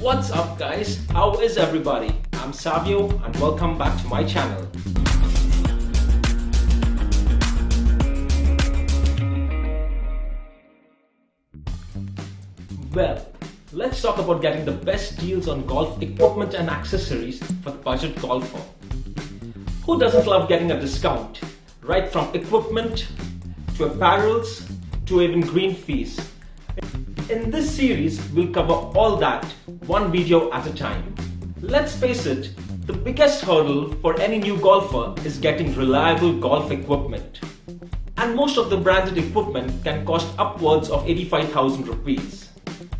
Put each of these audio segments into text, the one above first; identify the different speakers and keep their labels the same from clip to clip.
Speaker 1: What's up guys? How is everybody? I'm Savio and welcome back to my channel. Well, let's talk about getting the best deals on golf equipment and accessories for the budget golfer. Who doesn't love getting a discount? Right from equipment to apparels to even green fees. In this series, we'll cover all that one video at a time. Let's face it, the biggest hurdle for any new golfer is getting reliable golf equipment. And most of the branded equipment can cost upwards of 85,000 rupees.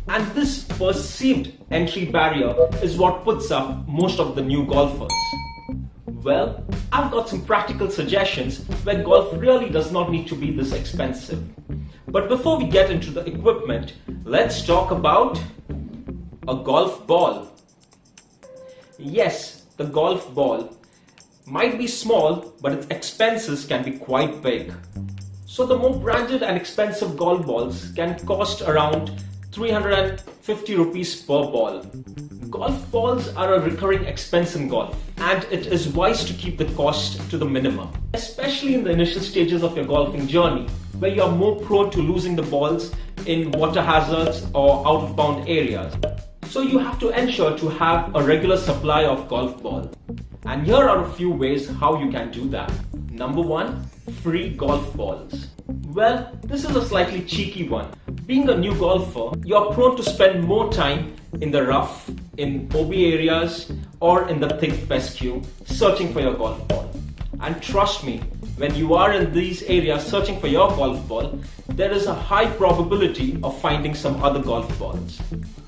Speaker 1: And this perceived entry barrier is what puts off most of the new golfers. Well, I've got some practical suggestions where golf really does not need to be this expensive. But before we get into the equipment, let's talk about a golf ball. Yes, the golf ball might be small, but its expenses can be quite big. So the more branded and expensive golf balls can cost around 350 rupees per ball. Golf balls are a recurring expense in golf, and it is wise to keep the cost to the minimum, especially in the initial stages of your golfing journey, where you are more prone to losing the balls in water hazards or out of bound areas. So you have to ensure to have a regular supply of golf ball. And here are a few ways how you can do that. Number one, free golf balls. Well, this is a slightly cheeky one. Being a new golfer, you're prone to spend more time in the rough, in OB areas, or in the thick fescue searching for your golf ball. And trust me, when you are in these areas searching for your golf ball, there is a high probability of finding some other golf balls.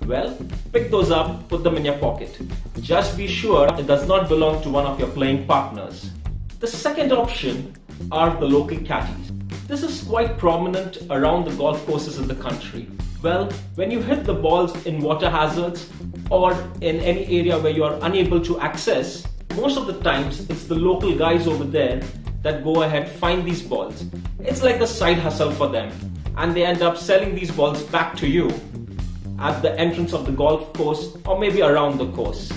Speaker 1: Well, pick those up, put them in your pocket. Just be sure it does not belong to one of your playing partners. The second option are the local caddies. This is quite prominent around the golf courses in the country. Well, when you hit the balls in water hazards or in any area where you are unable to access, most of the times it's the local guys over there that go ahead find these balls. It's like a side hustle for them and they end up selling these balls back to you at the entrance of the golf course or maybe around the course.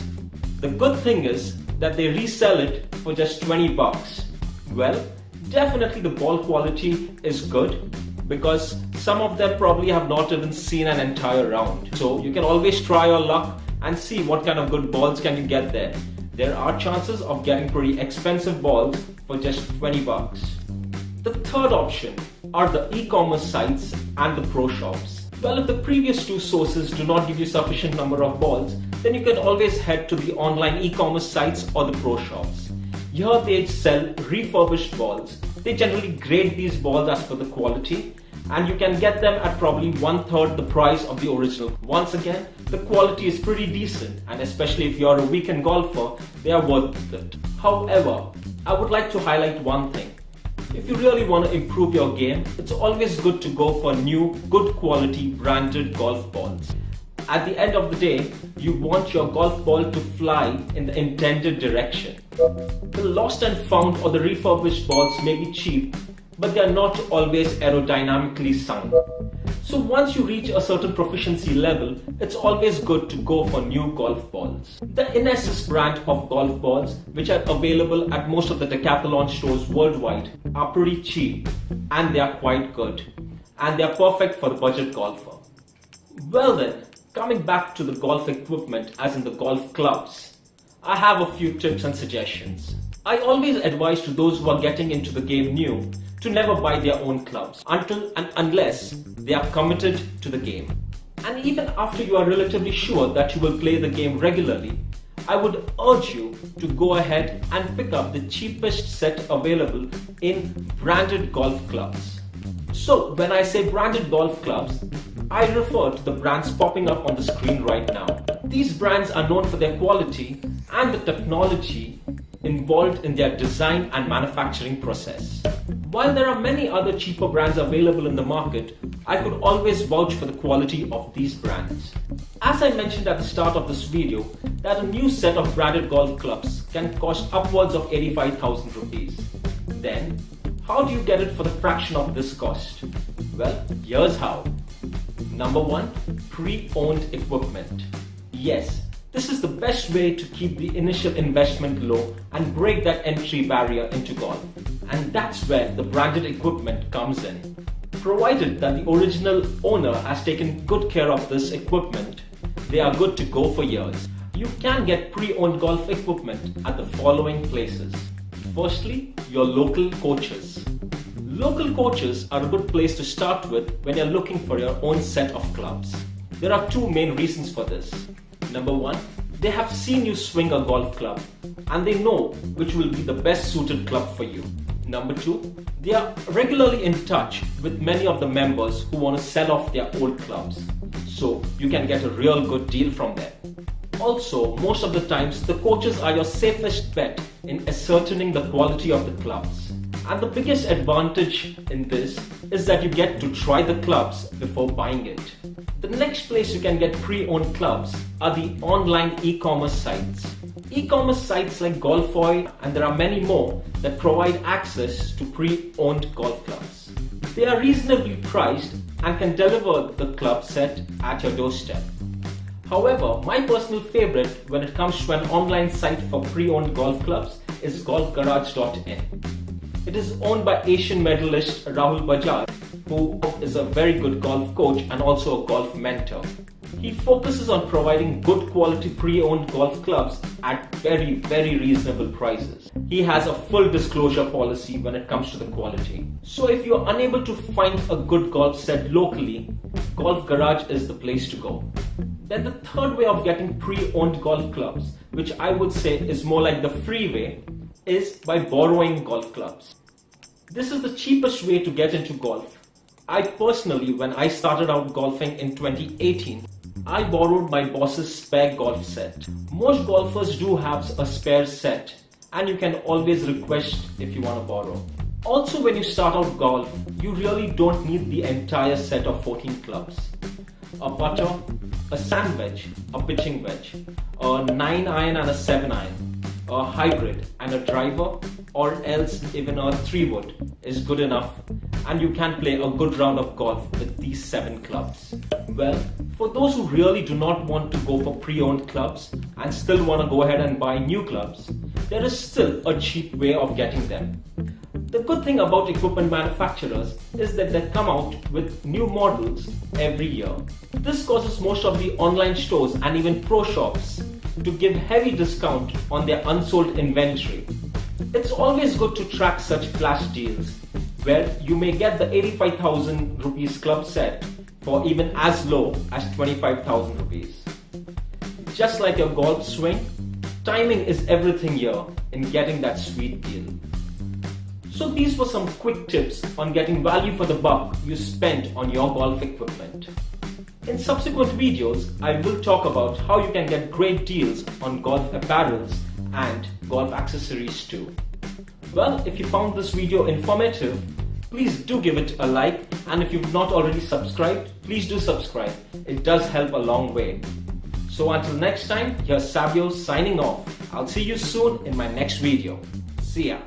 Speaker 1: The good thing is that they resell it for just 20 bucks. Well, definitely the ball quality is good because some of them probably have not even seen an entire round. So you can always try your luck and see what kind of good balls can you get there. There are chances of getting pretty expensive balls for just 20 bucks. The third option are the e-commerce sites and the pro shops. Well, if the previous two sources do not give you sufficient number of balls, then you can always head to the online e-commerce sites or the pro shops. Here they sell refurbished balls. They generally grade these balls as per the quality and you can get them at probably one third the price of the original. Once again, the quality is pretty decent and especially if you're a weekend golfer, they are worth it. However, I would like to highlight one thing. If you really want to improve your game, it's always good to go for new, good quality branded golf balls. At the end of the day, you want your golf ball to fly in the intended direction. The lost and found or the refurbished balls may be cheap, but they are not always aerodynamically sound. So once you reach a certain proficiency level, it's always good to go for new golf balls. The Inesis brand of golf balls, which are available at most of the Decathlon stores worldwide, are pretty cheap and they are quite good. And they are perfect for the budget golfer. Well then, Coming back to the golf equipment, as in the golf clubs, I have a few tips and suggestions. I always advise to those who are getting into the game new to never buy their own clubs until and unless they are committed to the game. And even after you are relatively sure that you will play the game regularly, I would urge you to go ahead and pick up the cheapest set available in branded golf clubs. So, when I say branded golf clubs, I refer to the brands popping up on the screen right now. These brands are known for their quality and the technology involved in their design and manufacturing process. While there are many other cheaper brands available in the market, I could always vouch for the quality of these brands. As I mentioned at the start of this video, that a new set of branded golf clubs can cost upwards of 85,000 rupees. Then, how do you get it for the fraction of this cost? Well, here's how. Number one, pre-owned equipment. Yes, this is the best way to keep the initial investment low and break that entry barrier into golf. And that's where the branded equipment comes in. Provided that the original owner has taken good care of this equipment, they are good to go for years. You can get pre-owned golf equipment at the following places. Firstly, your local coaches. Local coaches are a good place to start with when you're looking for your own set of clubs. There are two main reasons for this. Number one, they have seen you swing a golf club and they know which will be the best suited club for you. Number two, they are regularly in touch with many of the members who want to sell off their old clubs. So you can get a real good deal from them. Also, most of the times, the coaches are your safest bet in ascertaining the quality of the clubs. And the biggest advantage in this is that you get to try the clubs before buying it. The next place you can get pre-owned clubs are the online e-commerce sites. E-commerce sites like Golfoy and there are many more that provide access to pre-owned golf clubs. They are reasonably priced and can deliver the club set at your doorstep. However, my personal favorite when it comes to an online site for pre-owned golf clubs is golfgarage.in. It is owned by Asian medalist Rahul Bajaj, who is a very good golf coach and also a golf mentor. He focuses on providing good quality pre-owned golf clubs at very, very reasonable prices. He has a full disclosure policy when it comes to the quality. So if you're unable to find a good golf set locally, Golf Garage is the place to go. Then the third way of getting pre-owned golf clubs, which I would say is more like the free way, is by borrowing golf clubs. This is the cheapest way to get into golf. I personally, when I started out golfing in 2018, I borrowed my boss's spare golf set. Most golfers do have a spare set and you can always request if you want to borrow. Also, when you start out golf, you really don't need the entire set of 14 clubs. A putter, a sand wedge, a pitching wedge, a 9 iron and a 7 iron, a hybrid and a driver, or else even a 3 wood is good enough and you can play a good round of golf with these 7 clubs. Well, for those who really do not want to go for pre-owned clubs and still want to go ahead and buy new clubs, there is still a cheap way of getting them. The good thing about equipment manufacturers is that they come out with new models every year. This causes most of the online stores and even pro shops to give heavy discount on their unsold inventory. It's always good to track such flash deals where you may get the 85,000 rupees club set for even as low as 25,000 rupees. Just like your golf swing, timing is everything here in getting that sweet deal. So these were some quick tips on getting value for the buck you spent on your golf equipment. In subsequent videos, I will talk about how you can get great deals on golf apparels and golf accessories too. Well, if you found this video informative, please do give it a like and if you've not already subscribed, please do subscribe. It does help a long way. So until next time, here's Savio signing off. I'll see you soon in my next video. See ya.